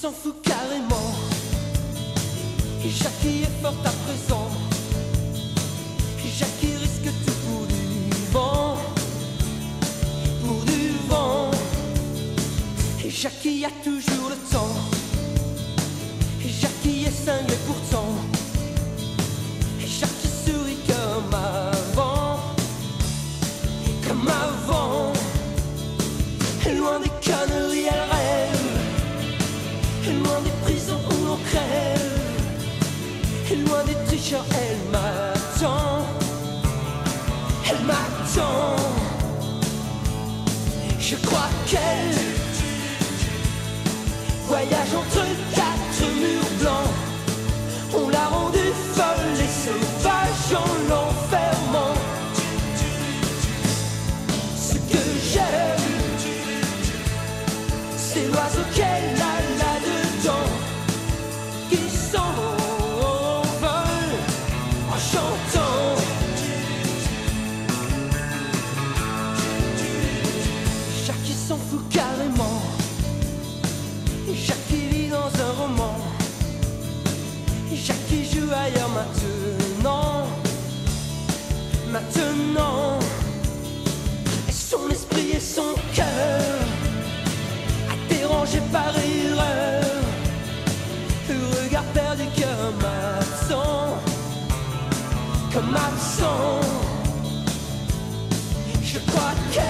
s'en fout carrément. Et Jackie est fort à présent. Et Jackie risque tout pour du vent. Pour du vent. Et Jackie a toujours le temps. Et Jackie est cinglé pourtant. Et Jackie sourit comme avant. Comme avant. Loin des Loin des prisons où l'on crève. Et loin des tricheurs, elle m'attend. Elle m'attend. Je crois qu'elle voyage entre quatre murs blancs. On l'a rendue folle et sauvage en l'enfermant. Ce que j'aime, c'est l'oiseau qu'elle Jackie joue ailleurs maintenant. Maintenant. Son esprit et son cœur dérangé par erreur. Le regard perdu comme absent, comme absent. Je crois qu'elle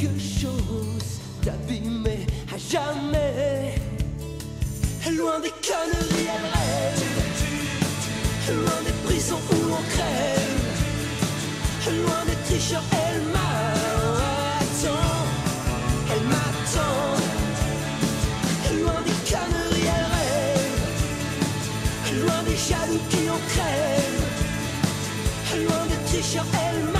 quelque chose d'abîmé à jamais. Loin des conneries, elle rêve. Loin des prisons où l'on crève. Loin des tricheurs, elle m'attend. Elle m'attend. Loin des conneries, elle rêve. Loin des jaloux qui en crèvent. Loin des tricheurs, elle m'attend.